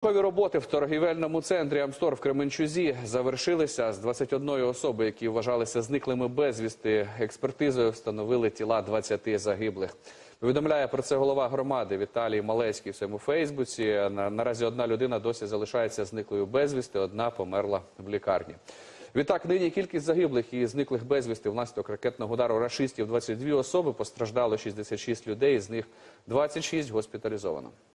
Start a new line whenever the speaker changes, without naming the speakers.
Кові роботи в торгівельному центрі Амстор в Кременчузі завершилися з 21 особи, які вважалися зниклими безвісти. Експертизою встановили тіла 20 загиблих. Повідомляє про це голова громади Віталій Малецький в своєму Фейсбуці. На- Наразі одна людина досі залишається зниклою безвісти, одна померла в лікарні. Відтак, нині кількість загиблих і зниклих безвісти внаслідок ракетного удару рашистів 22 особи, постраждало 66 людей, з них 26 госпіталізовано.